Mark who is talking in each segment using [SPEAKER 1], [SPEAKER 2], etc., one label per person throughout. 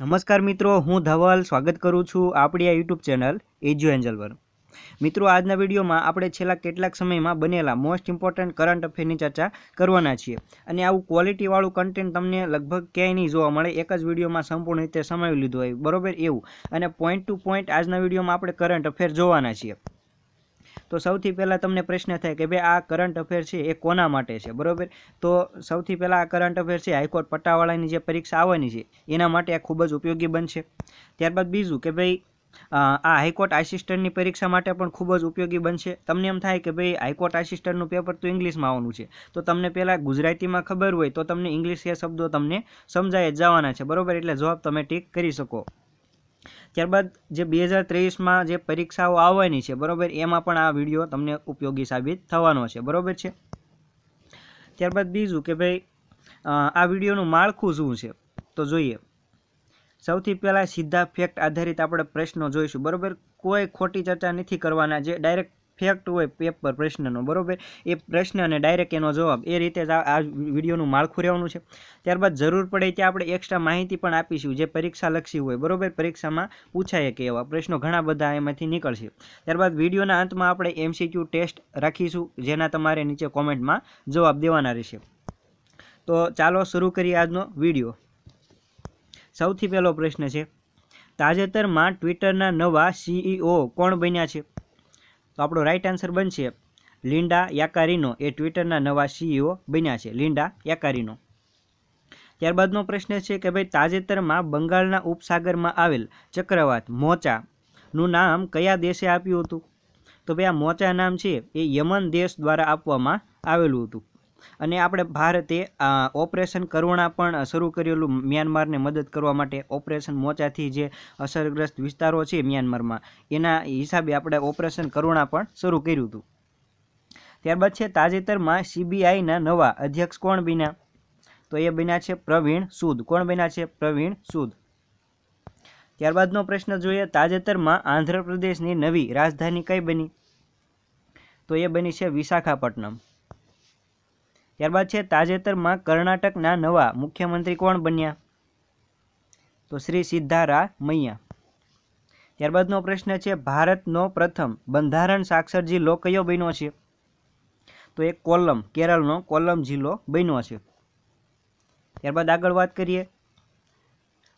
[SPEAKER 1] નમસ્કાર મિત્રો, હું ધવલ સ્વાગત કરું છું આપણી આ યુટ્યુબ ચેનલ એજ્યુ એન્જલ પર. મિત્રો, આજના વિડીયોમાં આપણે છેલ્લા કેટલાક સમયમાં બનેલા મોસ્ટ ઇમ્પોર્ટન્ટ કરંટ અફેરની ચર્ચા કરવાના છીએ. અને આવું ક્વોલિટીવાળું કન્ટેન્ટ તમને લગભગ ક્યાંય નહીં જોવા મળે, એક જ વિડીયોમાં સંપૂર્ણ રીતે સમાવી લીધું હોય. બરોબર એવું. અને પોઈન્ટ ટુ પોઈન્ટ આજના વિડીયોમાં આપણે કરંટ અફેર જોવાના છીએ. તો સૌથી પહેલાં તમને પ્રશ્ન થાય કે ભાઈ આ કરંટ અફેર છે એ કોના માટે છે, બરાબર? તો સૌથી પહેલાં આ કરંટ અફેર છે, હાઈકોર્ટ પટ્ટાવાળાની જે પરીક્ષા આવવાની છે, એના માટે આ ખૂબ જ ઉપયોગી બનશે. ત્યારબાદ બીજું કે ભાઈ આ હાઈકોર્ટ આસિસ્ટન્ટની પરીક્ષા માટે પણ ખૂબ જ ઉપયોગી બનશે. તમને એમ થાય કે ભાઈ, હાઈકોર્ટ આસિસ્ટન્ટનું પેપર તો ઇંગ્લિશમાં આવવાનું છે. તો તમને પહેલાં ગુજરાતીમાં ખબર હોય તો તમને ઇંગ્લિશ એ શબ્દો તમને સમજાય જવાના છે, બરાબર? એટલે જવાબ તમે ટીક કરી શકો. ત્યારબાદ જે બે હજાર ત્રેવીસમાં જે પરીક્ષાઓ આવવાની છે, બરાબર, એમાં પણ આ વીડિયો તમને ઉપયોગી સાબિત થવાનો છે, બરાબર છે? ત્યારબાદ બીજું કે ભાઈ આ વિડીયોનું માળખું શું છે? તો જોઈએ. સૌથી પહેલાં સીધા ફેક્ટ આધારિત આપણે પ્રશ્નો જોઈશું, બરાબર? કોઈ ખોટી ચર્ચા નથી કરવાના, જે ડાયરેક્ટ ફેક્ટ હોય પેપર પ્રશ્નનો, બરાબર? એ પ્રશ્ન અને ડાયરેક્ટ એનો જવાબ એ રીતે જ આ વિડીયોનું માળખું રહેવાનું છે. ત્યારબાદ જરૂર પડે ત્યાં આપણે એક્સ્ટ્રા માહિતી પણ આપીશું, જે પરીક્ષા લક્ષી હોય, બરાબર? પરીક્ષામાં પૂછાય કે એવા પ્રશ્નો ઘણા બધા એમાંથી નીકળશે. ત્યારબાદ વિડીયોના અંતમાં આપણે એમસીક્યુ ટેસ્ટ રાખીશું, જેના તમારે નીચે કોમેન્ટમાં જવાબ દેવાના રહેશે. તો ચાલો શરૂ કરીએ આજનો વીડિયો. સૌથી પહેલો પ્રશ્ન છે, તાજેતરમાં ટ્વિટરના નવા સીઈઓ કોણ બન્યા છે? તો આપણો રાઈટ આન્સર બનશે લિન્ડા યાકારીનો. એ ટ્વિટરના નવા સીઈઓ બન્યા છે. લિન્ડા યાકારીનો. ત્યારબાદનો પ્રશ્ન છે કે ભાઈ તાજેતરમાં બંગાળના ઉપસાગરમાં આવેલ ચક્રવાત મોચાનું નામ કયા દેશે આપ્યું હતું? તો ભાઈ આ મોચા નામ છે એ યમન દેશ દ્વારા આપવામાં આવેલું હતું. અને આપણે ભારતે ઓપરેશન કરુણા પણ શરૂ કરેલું મ્યાનમારને મદદ કરવા માટે ઓપરેશન મોચાથી જે અસરગ્રસ્ત વિસ્તારો છે મ્યાનમારમાં, એના હિસાબે આપણે ઓપરેશન કરુણા પણ શરૂ કર્યું હતું. ત્યારબાદ છે તાજેતરમાં સીબીઆઈના નવા અધ્યક્ષ કોણ બન્યા? તો એ બન્યા છે પ્રવીણ સૂદ. કોણ બન્યા છે? પ્રવીણ સૂદ. ત્યારબાદનો પ્રશ્ન જોઈએ તાજેતરમાં આંધ્રપ્રદેશની નવી રાજધાની કઈ બની? તો એ બની છે વિશાખાપટ્ટનમ. ત્યારબાદ છે તાજેતરમાં કર્ણાટકના નવા મુખ્યમંત્રી કોણ બન્યા? તો શ્રી સિદ્ધારા મૈયા. ત્યારબાદનો પ્રશ્ન છે, ભારતનો પ્રથમ બંધારણ સાક્ષર જિલ્લો કયો બન્યો છે? તો એ કોલમ, કેરળનો કોલમ જિલ્લો બન્યો છે. ત્યારબાદ આગળ વાત કરીએ.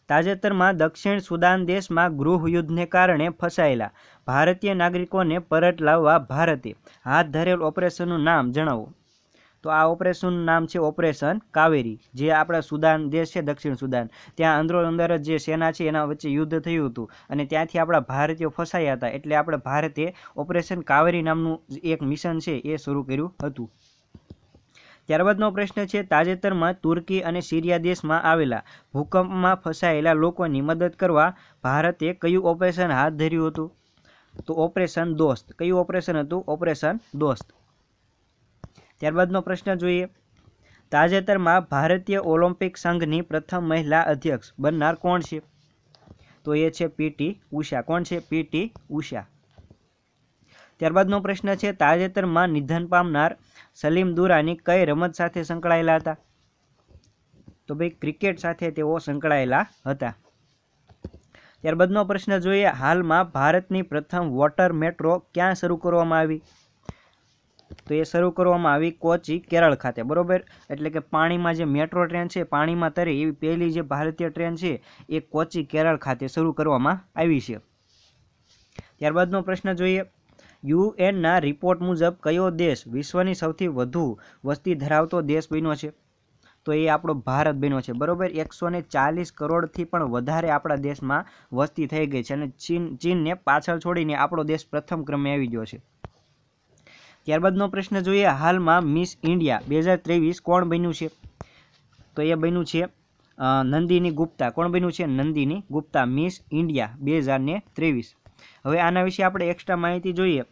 [SPEAKER 1] તાજેતરમાં દક્ષિણ સુદાન દેશમાં ગૃહયુદ્ધને કારણે ફસાયેલા ભારતીય નાગરિકોને પરત લાવવા ભારતે હાથ ધરેલ ઓપરેશનનું નામ જણાવો. તો આ ઓપરેશનનું નામ છે ઓપરેશન કાવેરી, જે આપણા સુદાન દેશ છે, દક્ષિણ સુદાન. ત્યાં અંદરો અંદર જ જે સેના છે, એના વચ્ચે યુદ્ધ થયું હતું. અને ત્યાંથી આપણા ભારતીયો ફસાયા હતા. એટલે આપણે ભારતે ઓપરેશન કાવેરી નામનું એક મિશન છે, એ શરૂ કર્યું હતું. ત્યારબાદનો પ્રશ્ન છે, તાજેતરમાં તુર્કી અને સિરિયા દેશમાં આવેલા ભૂકંપમાં ફસાયેલા લોકોની મદદ કરવા ભારતે કયું ઓપરેશન હાથ ધર્યું હતું? તો ઓપરેશન દોસ્ત. કયું ઓપરેશન હતું? ઓપરેશન દોસ્ત. ત્યારબાદનો પ્રશ્ન જોઈએ. તાજેતરમાં ભારતીય ઓલિમ્પિક સંઘની પ્રથમ મહિલા અધ્યક્ષ બનનાર કોણ છે? તો એ છે પીટી ઉષા. કોણ છે? પીટી ઉષા. ત્યારબાદનો પ્રશ્ન છે, તાજેતરમાં નિધન પામનાર સલીમ દુરાની કઈ રમત સાથે સંકળાયેલા હતા? તો ભાઈ, ક્રિકેટ સાથે તેઓ સંકળાયેલા હતા. ત્યારબાદનો પ્રશ્ન જોઈએ, હાલમાં ભારતની પ્રથમ વોટર મેટ્રો ક્યાં શરૂ કરવામાં આવી? તો એ શરૂ કરવામાં આવી કોચી કેરળ ખાતે, બરોબર? એટલે કે પાણીમાં જે મેટ્રો ટ્રેન છે, પાણીમાં તરે એવી પહેલી જે ભારતીય ટ્રેન છે, એ કોચી કેરળ ખાતે શરૂ કરવામાં આવી છે. ત્યારબાદનો પ્રશ્ન જોઈએ. યુએનના રિપોર્ટ મુજબ કયો દેશ વિશ્વની સૌથી વધુ વસ્તી ધરાવતો દેશ બન્યો છે? તો એ આપણો ભારત બન્યો છે, બરોબર? એકસો ને ચાલીસ કરોડથી પણ વધારે આપણા દેશમાં વસ્તી થઈ ગઈ છે અને ચીન, ચીનને પાછળ છોડીને આપણો દેશ પ્રથમ ક્રમે આવી ગયો છે. ત્યારબાદનો પ્રશ્ન જોઈએ હાલમાં મિસ ઇન્ડિયા બે હજાર ત્રેવીસ કોણ બન્યું છે? તો એ બન્યું છે નંદિની ગુપ્તા. કોણ બન્યું છે? નંદિની ગુપ્તા. મિસ ઇન્ડિયા બે હજાર ત્રેવીસ. હવે આના વિશે આપણે એક્સ્ટ્રા માહિતી જોઈએ.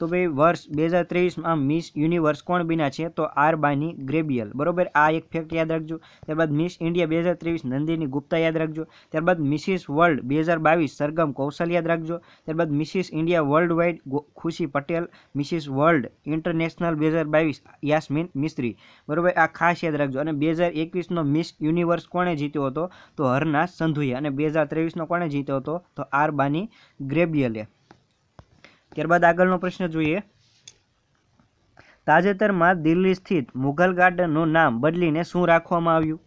[SPEAKER 1] તો ભાઈ, વર્ષ બે હજાર ત્રેવીસમાં મિસ યુનિવર્સ કોણ બન્યા છે? તો આર બાની ગ્રેબિયલ. બરોબર? આ એક ફેક્ટ યાદ રાખજો. ત્યારબાદ મિસ ઇન્ડિયા બે હજાર ત્રેવીસ, નંદિની ગુપ્તા યાદ રાખજો. ત્યારબાદ મિસિસ વર્લ્ડ બે હજાર બાવીસ, સરગમ કૌશલ યાદ રાખજો. ત્યારબાદ મિસિસ ઇન્ડિયા વર્લ્ડ વાઇડ ખુશી પટેલ મિસિસ વર્લ્ડ ઇન્ટરનેશનલ બે હજાર બાવીસ, યાસ્મીન મિસ્ત્રી. બરોબર? આ ખાસ યાદ રાખજો. અને બે હજાર એકવીસનો મિસ યુનિવર્સ કોણે જીત્યો હતો? તો હરના સંધુએ. અને બે હજાર ત્રેવીસનો કોણે જીત્યો હતો? તો આર બાની ગ્રેબિયલે. ત્યારબાદ આગળનો પ્રશ્ન જોઈએ. તાજેતરમાં દિલ્હી સ્થિત મુઘલ ગાર્ડનનું નામ બદલીને શું રાખવામાં આવ્યું?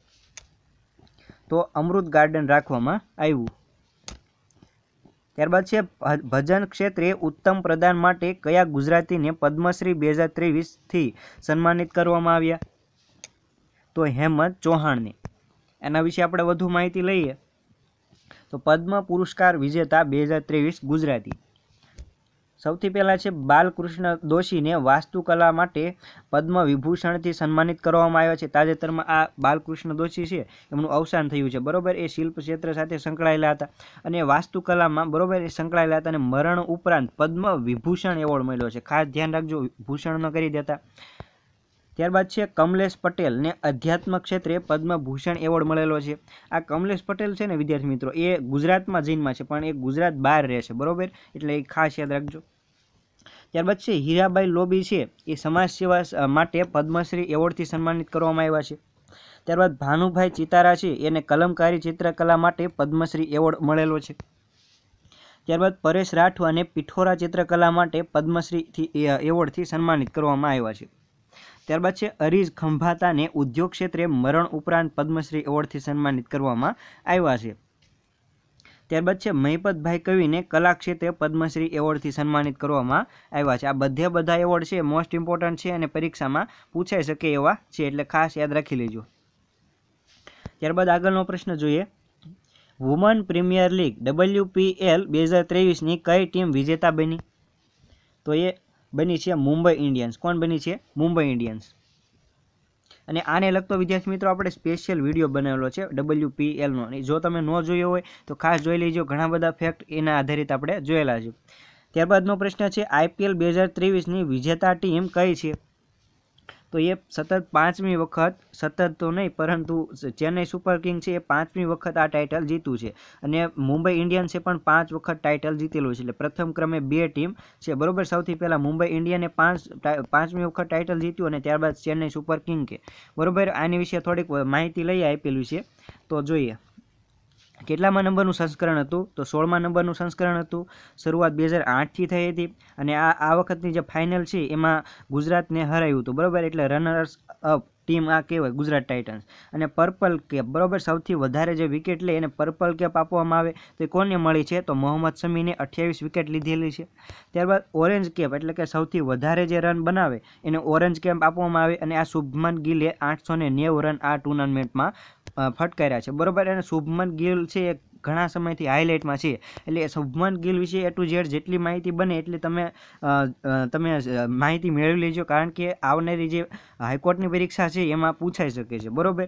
[SPEAKER 1] તો અમૃત ગાર્ડન રાખવામાં આવ્યું. ત્યારબાદ છે ભજન ક્ષેત્રે ઉત્તમ પ્રદાન માટે કયા ગુજરાતીને પદ્મશ્રી બે હજાર ત્રેવીસથી સન્માનિત કરવામાં આવ્યા? તો હેમંત ચૌહાણને. એના વિશે આપણે વધુ માહિતી લઈએ. તો પદ્મ પુરસ્કાર વિજેતા બે હજાર ત્રેવીસ ગુજરાતી. સૌથી પહેલાં છે બાલકૃષ્ણ દોશીને વાસ્તુકલા માટે પદ્મ વિભૂષણથી સન્માનિત કરવામાં આવ્યા છે. તાજેતરમાં આ બાલકૃષ્ણ દોશી છે, એમનું અવસાન થયું છે. બરોબર, એ શિલ્પ ક્ષેત્ર સાથે સંકળાયેલા હતા અને વાસ્તુકલામાં બરોબર એ સંકળાયેલા હતા અને મરણ ઉપરાંત પદ્મ વિભૂષણ એવોર્ડ મળ્યો છે. ખાસ ધ્યાન રાખજો, ભૂષણ ન કરી દેતા. ત્યારબાદ છે કમલેશ પટેલને અધ્યાત્મ ક્ષેત્રે પદ્મભૂષણ એવોર્ડ મળેલો છે. આ કમલેશ પટેલ છે ને, વિદ્યાર્થી મિત્રો, એ ગુજરાતમાં જૈનમાં છે, પણ એ ગુજરાત બહાર રહે છે, બરોબર? એટલે એ ખાસ યાદ રાખજો. ત્યારબાદ છે હીરાબાઈ લોબી છે, એ સમાજ સેવા માટે પદ્મશ્રી એવોર્ડથી સન્માનિત કરવામાં આવ્યા છે. ત્યારબાદ ભાનુભાઈ ચિતારા છે, એને કલમકારી ચિત્રકલા માટે પદ્મશ્રી એવોર્ડ મળેલો છે. ત્યારબાદ પરેશ રાઠવાને પિઠોરા ચિત્રકલા માટે પદ્મશ્રીથી એવોર્ડથી સન્માનિત કરવામાં આવ્યા છે. ત્યારબાદ છે, અરીઝ ખંભાતાને ઉદ્યોગ ક્ષેત્રે મરણ ઉપરાંત પદ્મશ્રી એવોર્ડથી સન્માનિત કરવામાં આવ્યા છે. ત્યારબાદ છે, મહિપતભાઈ કવિને કલા ક્ષેત્રે પદ્મશ્રી એવોર્ડથી સન્માનિત કરવામાં આવ્યા છે. આ બધે બધા એવોર્ડ છે, મોસ્ટ ઇમ્પોર્ટન્ટ છે અને પરીક્ષામાં પૂછાઈ શકે એવા છે, એટલે ખાસ યાદ રાખી લેજો. ત્યારબાદ આગળનો પ્રશ્ન જોઈએ. વુમન પ્રીમિયર લીગ, ડબલ્યુપીએલ બે હજાર ત્રેવીસની કઈ ટીમ વિજેતા બની? તો એ બની છે મુંબઈ ઇન્ડિયન્સ. કોણ બની છે? મુંબઈ ઇન્ડિયન્સ. અને આને લગતો વિદ્યાર્થી મિત્રો આપણે સ્પેશિયલ વીડિયો બનાવેલો છે ડબલ્યુપીએલનો જો તમે ન જોયો હોય, તો ખાસ જોઈ લેજો. ઘણા બધા ફેક્ટ એના આધારિત આપણે જોયેલા છે. ત્યારબાદનો પ્રશ્ન છે આઈપીએલ બે હજાર ત્રેવીસની વિજેતા ટીમ કઈ છે? તો એ સતત પાંચમી વખત સતત તો નહીં, પરંતુ ચેન્નઈ સુપર કિંગ છે એ પાંચમી વખત આ ટાઇટલ જીતું છે. અને મુંબઈ ઇન્ડિયન્સે પણ પાંચ વખત ટાઇટલ જીતેલું છે. એટલે પ્રથમ ક્રમે બે ટીમ છે. બરોબર? સૌથી પહેલાં મુંબઈ ઇન્ડિયને પાંચ પાંચમી વખત ટાઇટલ જીત્યું અને ત્યારબાદ ચેન્નઈ સુપર કિંગે બરોબર? આની વિશે થોડીક માહિતી લઈએ આપેલું છે. તો જોઈએ. કેટલામાં નંબરનું સંસ્કરણ હતું? તો સોળમાં નંબરનું સંસ્કરણ હતું. શરૂઆત બે હજાર આઠથી થઈ હતી અને આ આ વખતની જે ફાઇનલ છે એમાં ગુજરાતને હરાયું હતું. બરાબર? એટલે રનર્સ અપ ટીમ આ કહેવાય, ગુજરાત ટાઇટન્સ અને પર્પલ કેપ બરાબર? સૌથી વધારે જે વિકેટ લે એને પર્પલ કેપ આપવામાં આવે. તો કોને મળી છે? તો મોહમ્મદ શમીને અઠ્યાવીસ વિકેટ લીધેલી છે. ત્યારબાદ ઓરેન્જ કેપ એટલે કે સૌથી વધારે જે રન બનાવે, એને ઓરેન્જ કેપ આપવામાં આવે અને આ શુભમન ગિલે આઠસો નેવું રન આ ટુર્નામેન્ટમાં ફટકાર્યા છે. બરાબર? અને શુભમન ગિલ છે એ ઘણા સમયથી હાઇલાઇટમાં છે. એટલે શુભમન ગિલ વિશે એ ટુ ઝેડ જેટલી માહિતી બને એટલી તમે તમે માહિતી મેળવી લેજો. કારણ કે આવનારી જે હાઈકોર્ટની પરીક્ષા છે એમાં પૂછાઈ શકે છે. બરાબર?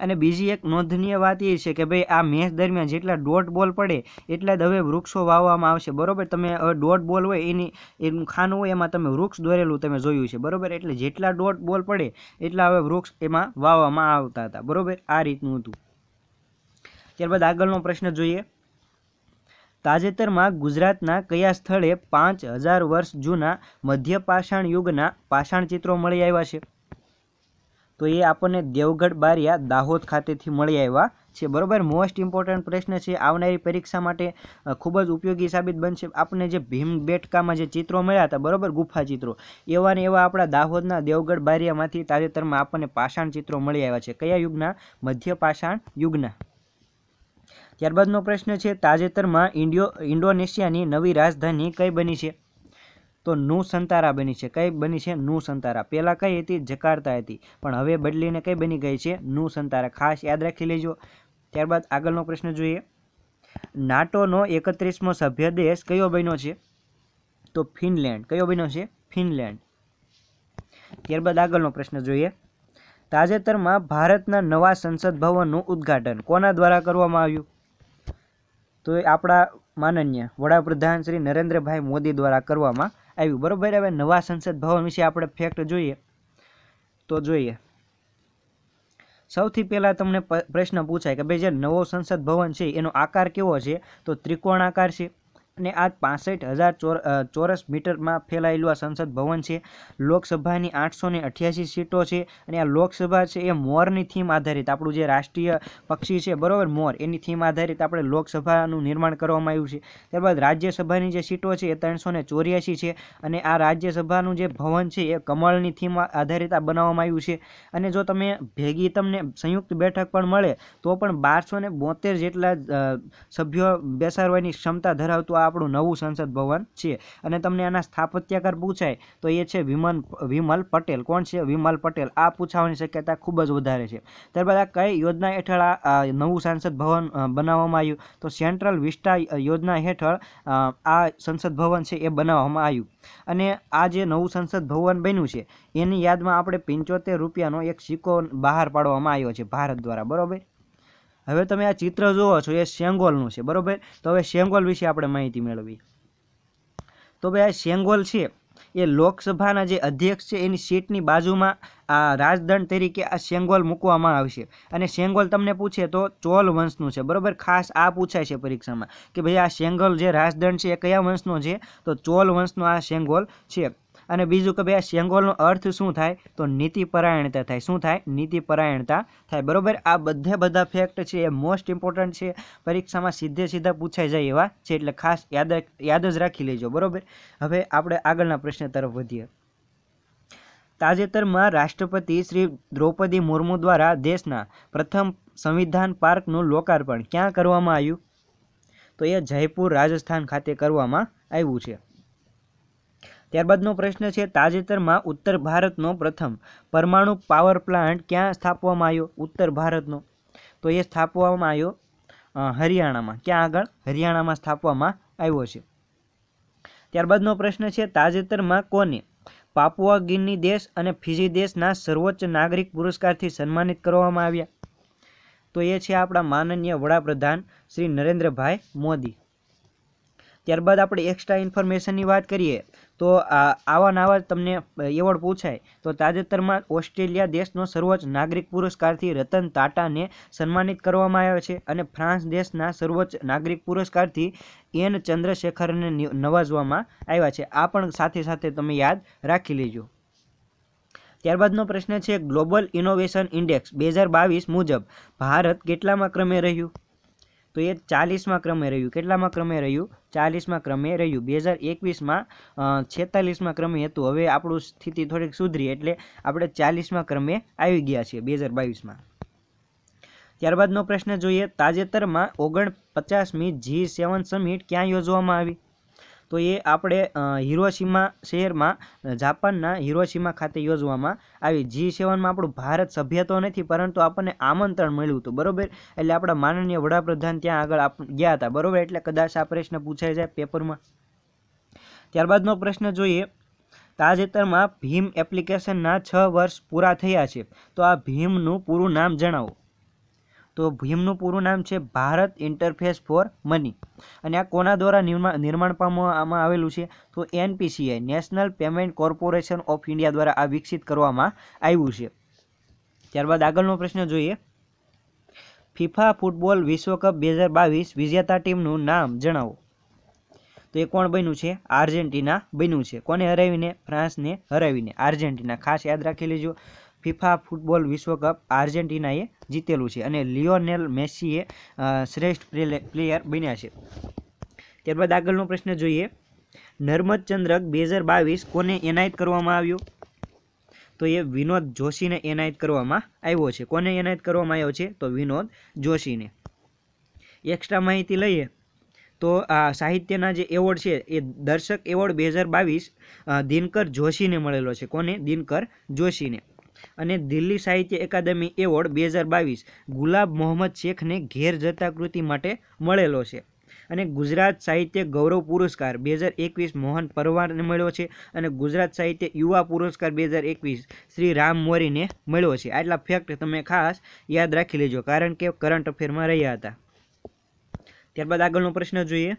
[SPEAKER 1] અને બીજી એક નોંધનીય વાત એ છે કે ભાઈ, આ મેચ દરમિયાન જેટલા ડોટ બોલ પડે, એટલા જ હવે વૃક્ષો વાવવામાં આવશે. બરાબર? તમે દોઢ બોલ હોય એની, એનું ખાનું હોય, એમાં તમે વૃક્ષ દોરેલું તમે જોયું છે. બરાબર? એટલે જેટલા દોઢ બોલ પડે, એટલા હવે વૃક્ષ એમાં વાવવામાં આવતા હતા. બરાબર? આ રીતનું હતું. ત્યારબાદ આગળનો પ્રશ્ન જોઈએ. તાજેતરમાં ગુજરાતના કયા સ્થળે પાંચ હજાર વર્ષ જૂના મધ્ય પાષાણ યુગના પાષાણ ચિત્રો મળી આવ્યા છે? તો એ આપણને દેવગઢ બારિયા દાહોદ ખાતેથી મળી આવ્યા છે. બરોબર? મોસ્ટ ઇમ્પોર્ટન્ટ પ્રશ્ન છે, આવનારી પરીક્ષા માટે ખૂબ જ ઉપયોગી સાબિત બનશે. આપણને જે ભીમ બેટકામાં જે ચિત્રો મળ્યા હતા, બરોબર? ગુફા ચિત્રો. એવા ને એવા આપણા દાહોદના દેવગઢ બારિયામાંથી તાજેતરમાં આપણને પાષાણ ચિત્રો મળી આવ્યા છે. કયા યુગના? મધ્ય પાષાણ યુગના. ત્યારબાદનો પ્રશ્ન છે, તાજેતરમાં ઇન્ડિયો, ઇન્ડોનેશિયાની નવી રાજધાની કઈ બની છે? તો નું સંતારા બની છે. કઈ બની છે? નું સંતારા. પહેલાં કઈ હતી? જકાર્તા હતી. પણ હવે બદલીને કઈ બની ગઈ છે? નું સંતારા. ખાસ યાદ રાખી લેજો. ત્યારબાદ આગળનો પ્રશ્ન જોઈએ. નાટોનો એકત્રીસમો સભ્ય દેશ કયો બન્યો છે? તો ફિનલેન્ડ. કયો બન્યો છે? ફિનલેન્ડ. ત્યારબાદ આગળનો પ્રશ્ન જોઈએ. તાજેતરમાં ભારતના નવા સંસદ ભવનનું ઉદ્ઘાટન કોના દ્વારા કરવામાં આવ્યું? તો એ આપણા માનનીય વડાપ્રધાન શ્રી નરેન્દ્રભાઈ મોદી દ્વારા કરવામાં આવ્યું. બરોબર? હવે નવા સંસદ ભવન વિશે આપણે ફેક્ટ જોઈએ. તો જોઈએ. સૌથી પહેલાં તમને પ્રશ્ન પૂછાય કે ભાઈ જે નવો સંસદ ભવન છે, એનો આકાર કેવો છે તો ત્રિકોણાકાર છે. અને આ પાસઠ હજાર ચોરસ મીટરમાં ફેલાયેલું આ સંસદ ભવન છે. લોકસભાની આઠસો ને સીટો છે અને આ લોકસભા છે એ મોરની થીમ આધારિત. આપણું જે રાષ્ટ્રીય પક્ષી છે બરાબર મોર, એની થીમ આધારિત આપણે લોકસભાનું નિર્માણ કરવામાં આવ્યું છે. ત્યારબાદ રાજ્યસભાની જે સીટો છે એ ત્રણસો ને ચોર્યાસી છે અને આ રાજ્યસભાનું જે ભવન છે એ કમળની થીમ આધારિત આ બનાવવામાં આવ્યું છે. અને જો તમે ભેગી તમને સંયુક્ત બેઠક પણ મળે તો પણ બારસો ને જેટલા સભ્યો બેસાડવાની ક્ષમતા ધરાવતું આ આપણું નવું સંસદ ભવન છે. અને તમને આના સ્થાપત્યકાર પૂછાય, તો એ છે વિમન વિમલ પટેલ. કોણ છે? વિમલ પટેલ. આ પૂછાવાની શક્યતા ખૂબ જ વધારે છે. ત્યારબાદ આ કઈ યોજના હેઠળ આ નવું સંસદ ભવન બનાવવામાં આવ્યું? તો સેન્ટ્રલ વિસ્ટા યોજના હેઠળ આ સંસદ ભવન છે એ બનાવવામાં આવ્યું. અને આ જે નવું સંસદ ભવન બન્યું છે, એની યાદમાં આપણે પંચોતેર રૂપિયાનો એક સિક્કો બહાર પાડવામાં આવ્યો છે, ભારત દ્વારા. બરાબર? હવે તમે આ ચિત્ર જુઓ છો, એ સેંગોલનું છે, બરાબર? તો હવે સેંગોલ વિશે આપણે માહિતી મેળવી તો ભાઈ, આ સેંગોલ છે, એ લોકસભાના જે અધ્યક્ષ છે, એની સીટની બાજુમાં આ રાજદંડ તરીકે આ સેંગોલ મૂકવામાં આવશે. અને સેંગોલ તમને પૂછે તો ચોલ વંશનું છે, બરાબર? ખાસ આ પૂછાય છે પરીક્ષામાં કે ભાઈ, આ સેંગોલ જે રાજદંડ છે, એ કયા વંશનો છે? તો ચોલ વંશનો આ સેંગોલ છે. અને બીજું કે ભાઈ આ શેંગોલનો અર્થ શું થાય? તો નીતિપરાયણતા થાય. શું થાય? નીતિપરાયણતા થાય. બરોબર? આ બધા બધા ફેક્ટ છે, એ મોસ્ટ ઇમ્પોર્ટન્ટ છે. પરીક્ષામાં સીધે સીધા પૂછાઈ જાય એવા છે, એટલે ખાસ યાદ યાદ જ રાખી લેજો. બરોબર? હવે આપણે આગળના પ્રશ્ન તરફ વધીએ. તાજેતરમાં રાષ્ટ્રપતિ શ્રી દ્રૌપદી મુર્મુ દ્વારા દેશના પ્રથમ સંવિધાન પાર્કનું લોકાર્પણ ક્યાં કરવામાં આવ્યું? તો એ જયપુર રાજસ્થાન ખાતે કરવામાં આવ્યું છે. ત્યારબાદનો પ્રશ્ન છે, તાજેતરમાં ઉત્તર ભારતનો પ્રથમ પરમાણુ પાવર પ્લાન્ટ ક્યાં સ્થાપવામાં આવ્યો? ઉત્તર ભારતનો. તો એ સ્થાપવામાં આવ્યો હરિયાણામાં. ક્યાં આગળ? હરિયાણામાં સ્થાપવામાં આવ્યો છે. ત્યારબાદનો પ્રશ્ન છે, તાજેતરમાં કોને પાપુઆ ગિની દેશ અને ફિજી દેશના સર્વોચ્ચ નાગરિક પુરસ્કારથી સન્માનિત કરવામાં આવ્યા? તો એ છે આપણા માનનીય વડાપ્રધાન શ્રી નરેન્દ્રભાઈ મોદી. ત્યારબાદ આપણે એક્સ્ટ્રા ઇન્ફોર્મેશનની વાત કરીએ. તો આવા નવા તમને એવોર્ડ પૂછાય. તો તાજેતરમાં ઓસ્ટ્રેલિયા દેશનો સર્વોચ્ચ નાગરિક પુરસ્કારથી રતન ટાટાને સન્માનિત કરવામાં આવ્યો છે અને ફ્રાન્સ દેશના સર્વોચ્ચ નાગરિક પુરસ્કારથી એન ચંદ્રશેખરને નવાજવામાં આવ્યા છે. આ પણ સાથે સાથે તમે યાદ રાખી લેજો. ત્યારબાદનો પ્રશ્ન છે, ગ્લોબલ ઇનોવેશન ઇન્ડેક્સ બે હજાર બાવીસ મુજબ ભારત કેટલામાં ક્રમે રહ્યું? તો એ ચાલીસમાં ક્રમે રહ્યું. કેટલામાં ક્રમે રહ્યું? ચાલીસમાં ક્રમે રહ્યું. બે હજાર એકવીસમાં છેતાલીસમાં ક્રમે હતું. હવે આપણું સ્થિતિ થોડીક સુધરી એટલે આપણે ચાલીસમાં ક્રમે આવી ગયા છીએ બે હજાર બાવીસમાં. ત્યારબાદનો પ્રશ્ન જોઈએ. તાજેતરમાં ઓગણપચાસમી જી સેવન સમિટ ક્યાં યોજવામાં આવી? તો એ આપણે હિરોશીમા શહેરમાં જાપાનના હિરોશીમા ખાતે યોજવામાં આવી. જી સેવનમાં આપણું ભારત સભ્ય તો નથી, પરંતુ આપણને આમંત્રણ મળ્યું હતું, બરોબર? એટલે આપણા માનનીય વડાપ્રધાન ત્યાં આગળ ગયા હતા, બરોબર? એટલે કદાચ આ પ્રશ્ન પૂછાઈ જાય પેપરમાં. ત્યારબાદનો પ્રશ્ન જોઈએ. તાજેતરમાં ભીમ એપ્લિકેશનના છ વર્ષ પૂરા થયા છે. તો આ ભીમનું પૂરું નામ જણાવો. તો ભીમનું પૂરું નામ છે ભારત ઇન્ટરફેસ ફોર મની અને આ કોના દ્વારા નિર્માણ પામવામાં આવેલું છે? તો NPCI national payment corporation of India દ્વારા આ વિકસિત કરવામાં આવ્યું છે. ત્યારબાદ આગળનો પ્રશ્ન જોઈએ. ફિફા ફૂટબોલ વિશ્વકપ બે હજાર બાવીસ વિજેતા ટીમનું નામ જણાવો. તો એ કોણ બન્યું છે? આર્જેન્ટિના બન્યું છે. કોને હરાવીને? ફ્રાન્સને હરાવીને. આર્જેન્ટિના. ખાસ યાદ રાખી લેજો. ફિફા ફૂટબોલ વિશ્વકપ આર્જેન્ટિનાએ જીતેલું છે અને લિયોનેલ મેસીએ શ્રેષ્ઠ પ્લેયર બન્યા છે. ત્યારબાદ આગળનો પ્રશ્ન જોઈએ. નર્મદ ચંદ્રક બે હજાર બાવીસ કોને એનાયત કરવામાં આવ્યો? તો એ વિનોદ જોશીને એનાયત કરવામાં આવ્યો છે. કોને એનાયત કરવામાં આવ્યો છે? તો વિનોદ જોશીને. એક્સ્ટ્રા માહિતી લઈએ. તો આ સાહિત્યના જે એવોર્ડ છે એ દર્શક એવોર્ડ બે હજાર બાવીસ દિનકર જોશીને મળેલો છે. કોને? દિનકર જોશીને. અને દિલ્હી સાહિત્ય એકાદમી એવોર્ડ બે હજાર બાવીસ ગુલાબ મોહમ્મદ શેખને ઘેર જતા કૃતિ માટે મળેલો છે. અને ગુજરાત સાહિત્ય ગૌરવ પુરસ્કાર બે હજાર એકવીસ મોહન પરવારને મળ્યો છે અને ગુજરાત સાહિત્ય યુવા પુરસ્કાર બે હજાર એકવીસ શ્રી રામ મોરીને મળ્યો છે. આટલા ફેક્ટ તમે ખાસ યાદ રાખી લેજો, કારણ કે કરંટ અફેરમાં રહ્યા હતા. ત્યારબાદ આગળનો પ્રશ્ન જોઈએ.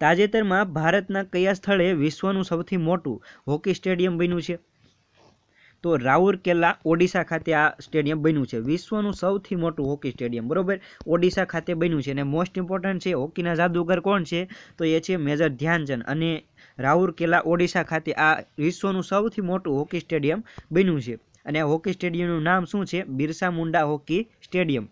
[SPEAKER 1] તાજેતરમાં ભારતના કયા સ્થળે વિશ્વનું સૌથી મોટું હોકી સ્ટેડિયમ બન્યું છે? તો રાઉરકેલા ઓડિશા ખાતે આ સ્ટેડિયમ બન્યું છે. વિશ્વનું સૌથી મોટું હોકી સ્ટેડિયમ, બરોબર? ઓડિશા ખાતે બન્યું છે અને મોસ્ટ ઇમ્પોર્ટન્ટ છે, હોકીના જાદુગર કોણ છે? તો એ છે મેજર ધ્યાનચંદ અને રાઉરકેલા ઓડિશા ખાતે આ વિશ્વનું સૌથી મોટું હોકી સ્ટેડિયમ બન્યું છે. અને હોકી સ્ટેડિયમનું નામ શું છે? Birsa Munda hockey stadium.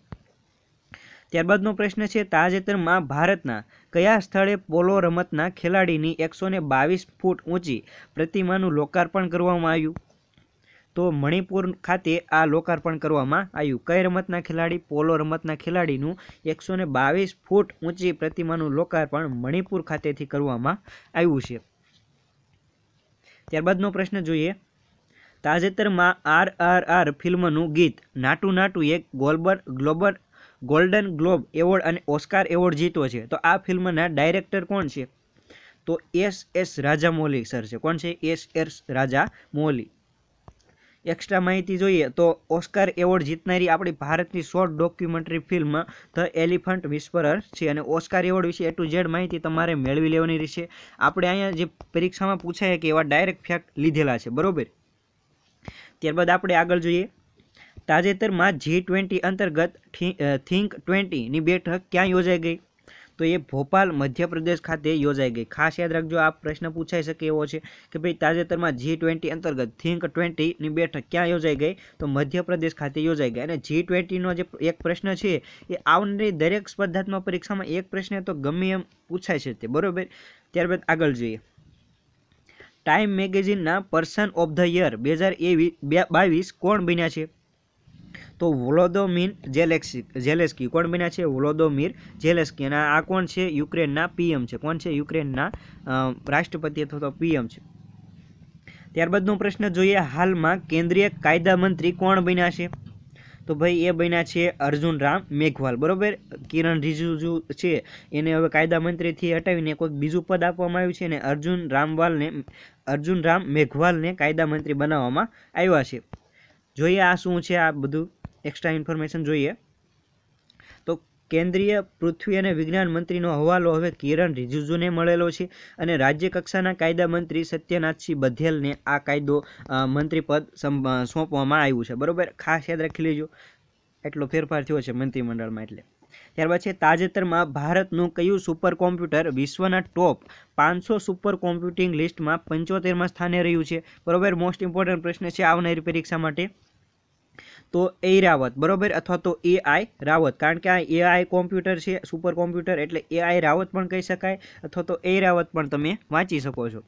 [SPEAKER 1] ત્યારબાદનો પ્રશ્ન છે, તાજેતરમાં ભારતના કયા સ્થળે પોલો રમતના ખેલાડીની એકસો બાવીસ ફૂટ ઊંચી પ્રતિમાનું લોકાર્પણ કરવામાં આવ્યું? તો મણિપુર ખાતે આ લોકાર્પણ કરવામાં આવ્યું. કઈ રમતના ખેલાડી, પોલો રમતના ખેલાડીનું એકસો બાવીસ ફૂટ ઊંચી પ્રતિમાનું લોકાર્પણ મણિપુર ખાતેથી કરવામાં આવ્યું છે. ત્યારબાદનો પ્રશ્ન જોઈએ. તાજેતરમાં આર આર આર ફિલ્મનું ગીત નાટુ નાટુ એક ગોલ્બર ગ્લોબલ ગોલ્ડન ગ્લોબ એવોર્ડ અને ઓસ્કાર એવોર્ડ જીતો છે. તો આ ફિલ્મના ડાયરેક્ટર કોણ છે? તો એસ એસ રાજામૌલી સર છે. કોણ છે? S S Rajamouli extra માહિતી જોઈએ તો ઓસ્કાર એવોર્ડ જીતનારી આપણી ભારતની short documentary film the elephant whisperer છે અને ઓસ્કાર એવોર્ડ વિશે એ ટુ ઝેડ માહિતી તમારે મેળવી લેવાની રહેશે. આપણે અહીંયા જે પરીક્ષામાં પૂછાય કે એવા ડાયરેક્ટ ફેક્ટ લીધેલા છે, બરોબર? ત્યારબાદ આપણે આગળ જોઈએ. તાજેતરમાં જી ટ્વેન્ટી અંતર્ગત થિંક ટ્વેન્ટીની બેઠક ક્યાં યોજાઈ ગઈ? તો એ ભોપાલ, મધ્યપ્રદેશ ખાતે યોજાઈ ગઈ. ખાસ યાદ રાખજો, આ પ્રશ્ન પૂછાઈ શકે એવો છે કે ભાઈ તાજેતરમાં જી ટ્વેન્ટી અંતર્ગત થિંક ટ્વેન્ટીની બેઠક ક્યાં યોજાઈ ગઈ? તો મધ્યપ્રદેશ ખાતે યોજાઈ ગઈ. અને જી ટ્વેન્ટીનો જે એક પ્રશ્ન છે, એ આવનારી દરેક સ્પર્ધાત્મક પરીક્ષામાં એક પ્રશ્ન તો ગમે એમ પૂછાય છે તે. બરોબર? ત્યારબાદ આગળ જોઈએ. ટાઈમ મેગેઝિનના પર્સન ઓફ ધ યર બે હજાર એવી બાવીસ કોણ બન્યા છે? તો વોલોદોમીન જેલેક્સી જેલેસ્કી કોણ બન્યા છે? વોલોદોમીર જેલેસ્કી અને આ કોણ છે? યુક્રેનના પીએમ છે. કોણ છે? યુક્રેનના રાષ્ટ્રપતિ અથવા તો પીએમ છે. ત્યારબાદનો પ્રશ્ન જોઈએ હાલમાં કેન્દ્રીય કાયદા મંત્રી કોણ બન્યા છે? તો ભાઈ, એ બન્યા છે અર્જુન રામ મેઘવાલ. બરોબર? કિરણ રિજિજુ છે. એને હવે કાયદા મંત્રીથી હટાવીને કોઈક બીજું પદ આપવામાં આવ્યું છે અને અર્જુન રામવાલને, અર્જુન રામ મેઘવાલને કાયદા મંત્રી બનાવવામાં આવ્યા છે. જોઈએ આ શું છે આ બધું એક્સ્ટ્રા ઇન્ફોર્મેશન જોઈએ. તો કેન્દ્રીય પૃથ્વી અને વિજ્ઞાન મંત્રીનો હવાલો હવે કિરણ રિજિજુને મળેલો છે અને રાજ્ય કક્ષાના કાયદા મંત્રી સત્યનાથસિંહ બધેલને આ કાયદો મંત્રીપદ સોંપવામાં આવ્યું છે. બરાબર? ખાસ યાદ રાખી લેજો. એટલો ફેરફાર થયો છે મંત્રીમંડળમાં એટલે. ત્યારબાદ છે તાજેતરમાં ભારતનું કયું સુપર કોમ્પ્યુટર વિશ્વના ટોપ પાંચસો સુપર કોમ્પ્યુટિંગ લિસ્ટમાં પંચોતેરમાં સ્થાને રહ્યું છે? બરોબર મોસ્ટ ઇમ્પોર્ટન્ટ પ્રશ્ન છે આવનારી પરીક્ષા માટે. તો એ રાવત, બરોબર? અથવા તો એ આઈ રાવત, કારણ કે આ એ આઈ કોમ્પ્યુટર છે સુપર કોમ્પ્યુટર એટલે એ આઈ રાવત પણ કહી શકાય, અથવા તો એ રાવત પણ તમે વાંચી શકો છો.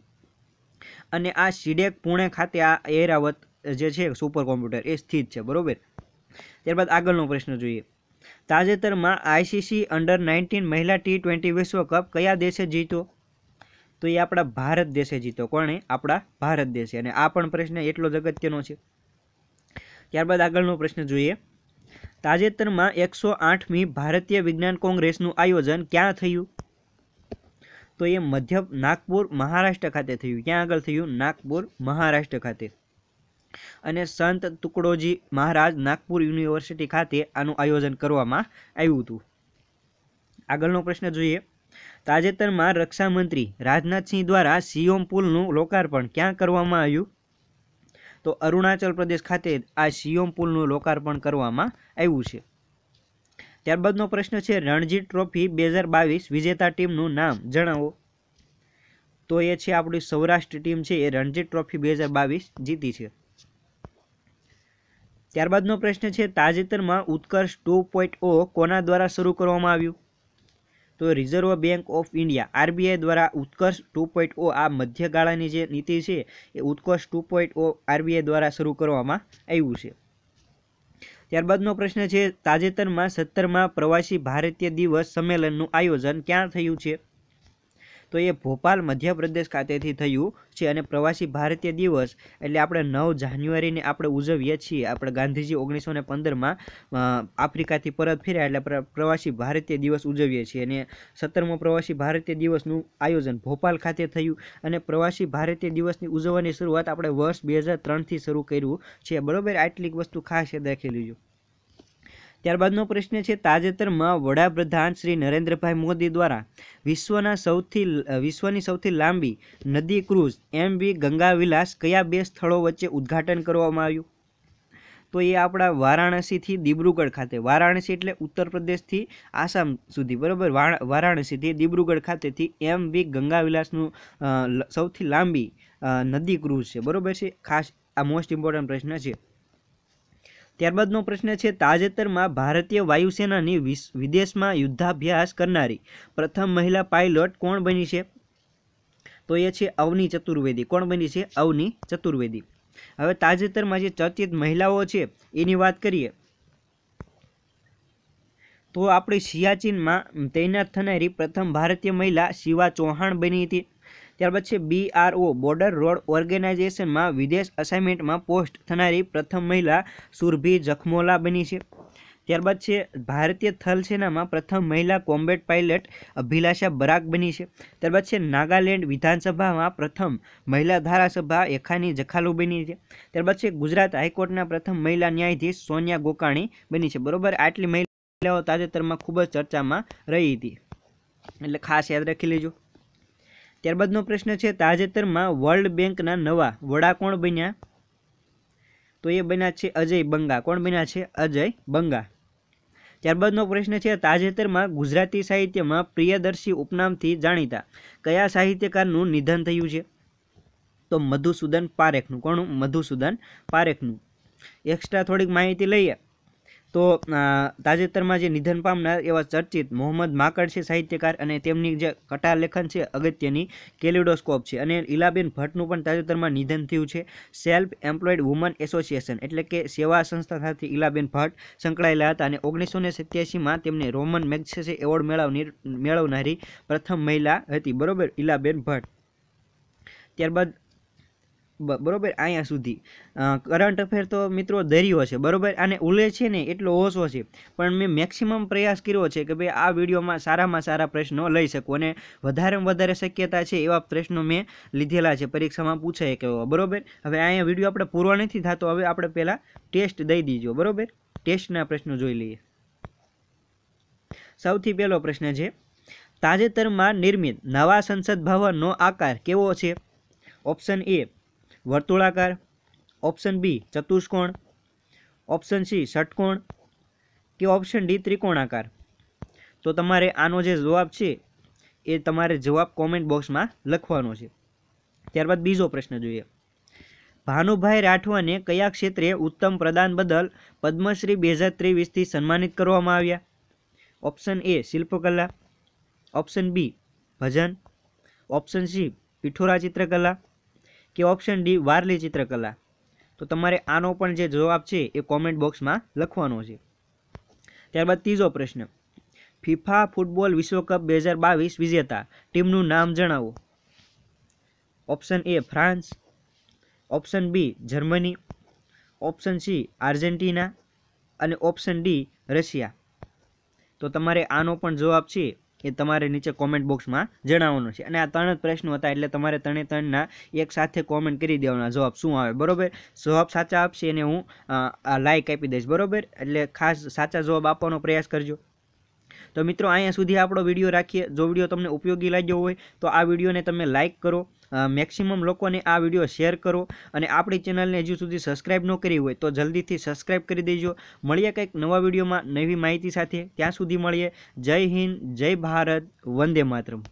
[SPEAKER 1] અને આ સીડેક પુણે ખાતે આ એ રાવત જે છે સુપર કોમ્પ્યુટર એ સ્થિત છે, બરોબર? ત્યારબાદ આગળનો પ્રશ્ન જોઈએ. તાજેતરમાં આઈસીસી અંડર નાઇન્ટીન મહિલા ટી ટ્વેન્ટી વિશ્વકપ કયા દેશે જીત્યો તો એ આપણા ભારત દેશે જીતો. કોણે? આપણા ભારત દેશે. અને આ પણ પ્રશ્ન એટલો જ અગત્યનો છે. ત્યારબાદ આગળનો પ્રશ્ન જોઈએ. તાજેતરમાં એકસો આઠમી ભારતીય વિજ્ઞાન કોંગ્રેસનું આયોજન ક્યાં થયું? તો એ મધ્ય નાગપુર, મહારાષ્ટ્ર ખાતે થયું. ક્યાં આગળ થયું? નાગપુર, મહારાષ્ટ્ર ખાતે. અને સંત તુકડોજી મહારાજ નાગપુર યુનિવર્સિટી ખાતે આનું આયોજન કરવામાં આવ્યું હતું. આગળનો પ્રશ્ન જોઈએ. તાજેતરમાં રક્ષામંત્રી રાજનાથસિંહ દ્વારા સિયોમ પુલનું લોકાર્પણ ક્યાં કરવામાં આવ્યું? તો અરુણાચલ પ્રદેશ ખાતે આ સિયોમ પુલનું લોકાર્પણ કરવામાં આવ્યું છે. ત્યારબાદનો પ્રશ્ન છે, રણજી ટ્રોફી બે હજાર બાવીસ વિજેતા ટીમનું નામ જણાવો. તો એ છે, આપણી સૌરાષ્ટ્ર ટીમ છે, એ રણજી ટ્રોફી બે હજાર બાવીસ જીતી છે. ત્યારબાદનો પ્રશ્ન છે, તાજેતરમાં ઉત્કર્ષ ટુ પોઈન્ટ ઓ કોના દ્વારા શરૂ કરવામાં આવ્યું? તો reserve bank of India, RBI દ્વારા ઉત્કર્ષ ટુ પોઈન્ટ ઓ આ મધ્યગાળાની જે નીતિ છે, એ Utkarsh two point O RBI દ્વારા શરૂ કરવામાં આવ્યું છે. ત્યારબાદનો પ્રશ્ન છે, તાજેતરમાં સત્તરમાં પ્રવાસી ભારતીય દિવસ સંમેલનનું આયોજન ક્યાં થયું છે? તો એ ભોપાલ મધ્યપ્રદેશ ખાતેથી થયું છે અને પ્રવાસી ભારતીય દિવસ એટલે આપણે નવ જાન્યુઆરીને આપણે ઉજવીએ છીએ. આપણે ગાંધીજી ઓગણીસો ને પંદરમાં આફ્રિકાથી પરત ફર્યા એટલે પ્રવાસી ભારતીય દિવસ ઉજવીએ છીએ. અને સત્તરમો પ્રવાસી ભારતીય દિવસનું આયોજન ભોપાલ ખાતે થયું અને પ્રવાસી ભારતીય દિવસની ઉજવવાની શરૂઆત આપણે વર્ષ બે હજાર ત્રણથી શરૂ કર્યું છે. બરાબર? આટલી વસ્તુ ખાસ યાદ રાખી લીજો ત્યારબાદનો પ્રશ્ન છે, તાજેતરમાં વડાપ્રધાન શ્રી નરેન્દ્રભાઈ મોદી દ્વારા વિશ્વના સૌથી વિશ્વની સૌથી લાંબી નદી ક્રૂઝ એમ વી ગંગા વિલાસ કયા બે સ્થળો વચ્ચે ઉદ્ઘાટન કરવામાં આવ્યું? તો એ આપણા વારાણસીથી દિબ્રુગઢ ખાતે. વારાણસી એટલે ઉત્તર પ્રદેશથી આસામ સુધી, બરાબર? વારાણસીથી દિબ્રુગઢ ખાતેથી એમ વી ગંગા વિલાસનું સૌથી લાંબી નદી ક્રૂઝ છે. બરાબર છે? ખાસ આ મોસ્ટ ઇમ્પોર્ટન્ટ પ્રશ્ન છે. ત્યારબાદનો પ્રશ્ન છે, તાજેતરમાં ભારતીય વાયુસેનાની વિદેશમાં યુદ્ધાભ્યાસ કરનારી પ્રથમ મહિલા પાયલોટ કોણ બની છે? તો એ છે અવની ચતુર્વેદી. કોણ બની છે? અવની ચતુર્વેદી. હવે તાજેતરમાં જે ચર્ચિત મહિલાઓ છે, એની વાત કરીએ. તો આપણી સિયાચીનમાં તૈનાત થનારી પ્રથમ ભારતીય મહિલા શિવા ચૌહાણ બની હતી. ત્યારબાદ છે બીઆરઓ બોર્ડર રોડ ઓર્ગેનાઇઝેશનમાં વિદેશ અસાઇનમેન્ટમાં પોસ્ટ થનારી પ્રથમ મહિલા સુરભી જખમોલા બની છે. ત્યારબાદ છે ભારતીય થલ સેનામાં પ્રથમ મહિલા કોમ્બેટ પાયલટ અભિલાષા બરાક બની છે. ત્યારબાદ છે નાગાલેન્ડ વિધાનસભામાં પ્રથમ મહિલા ધારાસભા એખાની જખાલુ બની છે. ત્યારબાદ છે ગુજરાત હાઈકોર્ટના પ્રથમ મહિલા ન્યાયાધીશ સોનિયા ગોકાણી બની છે. બરોબર, આટલી મહિલાઓ તાજેતરમાં ખૂબ જ ચર્ચામાં રહી હતી. એટલે ખાસ યાદ રાખી લેજો. ત્યારબાદનો પ્રશ્ન છે, તાજેતરમાં વર્લ્ડ બેંકના નવા વડા કોણ બન્યા? તો એ બન્યા છે અજય બંગા. કોણ બન્યા છે? અજય બંગા. ત્યારબાદનો પ્રશ્ન છે, તાજેતરમાં ગુજરાતી સાહિત્યમાં પ્રિયદર્શી ઉપનામથી જાણીતા કયા સાહિત્યકારનું નિધન થયું છે? તો મધુસૂદન પારેખનું. કોણ? મધુસૂદન પારેખનું. એક્સ્ટ્રા થોડીક માહિતી લઈએ. તો તાજેતરમાં જે નિધન પામનાર એવા ચર્ચિત મોહમ્મદ માકડ છે, સાહિત્યકાર અને તેમની જે કટા લેખન છે, અગત્યની કેલિડોસ્કોપ છે અને ઇલાબેન ભટ્ટનું પણ તાજેતરમાં નિધન થયું છે. સેલ્ફ એમ્પ્લોયડ વુમન એસોસિએશન એટલે કે સેવા સંસ્થા સાથે ઇલાબેન ભટ્ટ સંકળાયેલા હતા અને ઓગણીસો ને સત્યાસીમાં તેમને રોમન મેગ્સેસે એવોર્ડ મેળવની, મેળવનારી પ્રથમ મહિલા હતી. બરોબર? ઇલાબેન ભટ્ટ. ત્યારબાદ બરોબર, અહીંયા સુધી. કરંટ અફેર તો મિત્રો દરિયો છે, બરોબર? આને ઉલે છે ને, એટલો ઓછો છે. પણ મેં મેક્સિમમ પ્રયાસ કર્યો છે કે ભાઈ, આ વિડીયોમાં સારામાં સારા પ્રશ્નો લઈ શકું અને વધારેમાં વધારે શક્યતા છે એવા પ્રશ્નો મેં લીધેલા છે. પરીક્ષામાં પૂછાય કે બરોબર? હવે અહીંયા વીડિયો આપણે પૂરો નથી થતો, હવે આપણે પહેલાં ટેસ્ટ દઈ દીજો, બરોબર? ટેસ્ટના પ્રશ્નો જોઈ લઈએ. સૌથી પહેલો પ્રશ્ન છે, તાજેતરમાં નિર્મિત નવા સંસદ ભવનનો આકાર કેવો છે? ઓપ્શન એ વર્તુળાકાર. ઓપ્શન બી ચતુષ્કોણ. ઓપ્શન સી ષટકોણ કે ઓપ્શન ડી ત્રિકોણાકાર. તો તમારે આનો જે જવાબ છે, એ તમારે જવાબ કોમેન્ટ બોક્સમાં લખવાનો છે. ત્યારબાદ બીજો પ્રશ્ન જોઈએ. ભાનુભાઈ રાઠવાને કયા ક્ષેત્રે ઉત્તમ પ્રદાન બદલ પદ્મશ્રી બે હજાર ત્રેવીસથી સન્માનિત કરવામાં આવ્યા? ઓપ્શન એ શિલ્પકલા. ઓપ્શન બી ભજન. ઓપ્શન સી પિઠોરા ચિત્રકલા. કે ઓપ્શન ડી વારલી ચિત્રકલા. તો તમારે આનો પણ જે જવાબ છે એ કોમેન્ટ બોક્સમાં લખવાનો છે. ત્યારબાદ ત્રીજો પ્રશ્ન. ફિફા ફૂટબોલ વિશ્વકપ બે હજાર બાવીસ વિજેતા ટીમનું નામ જણાવો. Option A France option B Germany option C Argentina અને ઓપ્શન ડી રશિયા તો તમારે આનો પણ જવાબ છે એ તમારે નીચે કોમેન્ટ બોક્સમાં જણાવવાનું છે. અને આ ત્રણ જ પ્રશ્નો હતા એટલે તમારે ત્રણે ત્રણના એક સાથે કોમેન્ટ કરી દેવાના. જવાબ શું આવે? બરોબર? જવાબ સાચા આપશે એને હું લાઈક આપી દઈશ. બરોબર? એટલે ખાસ સાચા જવાબ આપવાનો પ્રયાસ કરજો. તો મિત્રો, અહીંયા સુધી આપણો વીડિયો રાખીએ. જો વીડિયો તમને ઉપયોગી લાગ્યો હોય, તો આ વિડીયોને તમે લાઇક કરો. મેક્સિમમ લોકોને આ વીડિયો શેર કરો અને આપણી ચેનલને હજુ સુધી સબસ્ક્રાઈબ ન કરી હોય, તો જલ્દીથી સબસ્ક્રાઈબ કરી દેજો. મળીએ કંઈક નવા વિડીયોમાં નવી માહિતી સાથે. ત્યાં સુધી મળીએ. જય હિન્દ, જય ભારત, વંદે માતરમ.